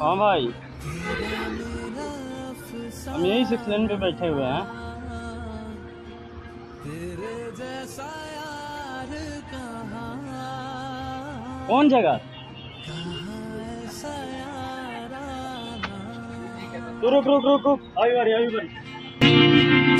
हाँ भाई। हम यही सिक्स लेन पे बैठे हुए हैं। कौन जगह? रुक रुक रुक रुक। आई बारी आई बारी